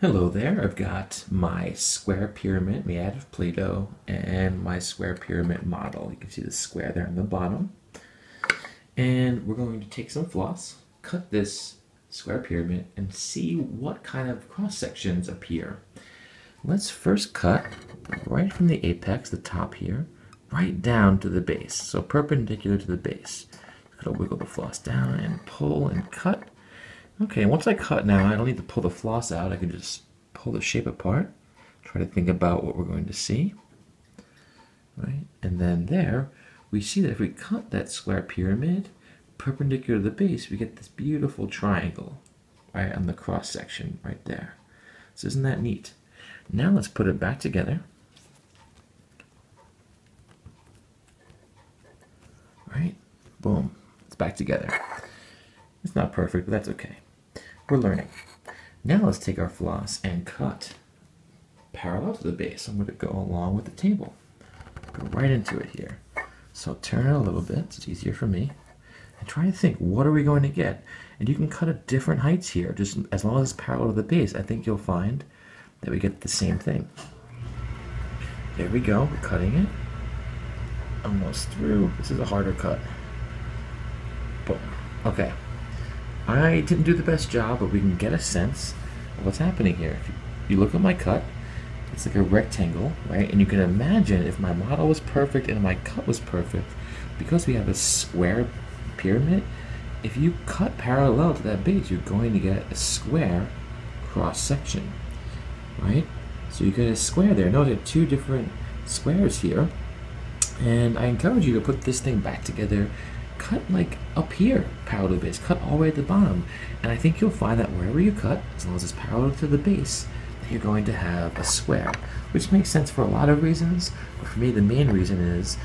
Hello there, I've got my square pyramid made out of Play-Doh and my square pyramid model. You can see the square there on the bottom. And we're going to take some floss, cut this square pyramid, and see what kind of cross sections appear. Let's first cut right from the apex, the top here, right down to the base. So perpendicular to the base. Gotta wiggle the floss down and pull and cut Okay, once I cut now, I don't need to pull the floss out. I can just pull the shape apart, try to think about what we're going to see. Right, and then there, we see that if we cut that square pyramid perpendicular to the base, we get this beautiful triangle, right, on the cross section right there. So isn't that neat? Now let's put it back together. Right, boom, it's back together. It's not perfect, but that's okay. We're learning. Now let's take our floss and cut parallel to the base. I'm going to go along with the table. Go right into it here. So turn it a little bit it's easier for me. And try to think, what are we going to get? And you can cut at different heights here, just as long as it's parallel to the base. I think you'll find that we get the same thing. There we go, we're cutting it. Almost through. This is a harder cut. Boom. Okay. I didn't do the best job, but we can get a sense of what's happening here. If you look at my cut, it's like a rectangle, right? And you can imagine if my model was perfect and my cut was perfect, because we have a square pyramid, if you cut parallel to that base, you're going to get a square cross section, right? So you get a square there. Notice there are two different squares here. And I encourage you to put this thing back together cut like up here parallel to the base cut all the way at the bottom. And I think you'll find that wherever you cut as long as it's parallel to the base you're going to have a square which makes sense for a lot of reasons but for me the main reason is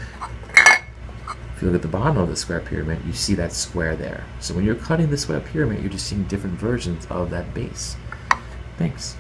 if you look at the bottom of the square pyramid you see that square there. So when you're cutting the square pyramid you're just seeing different versions of that base. Thanks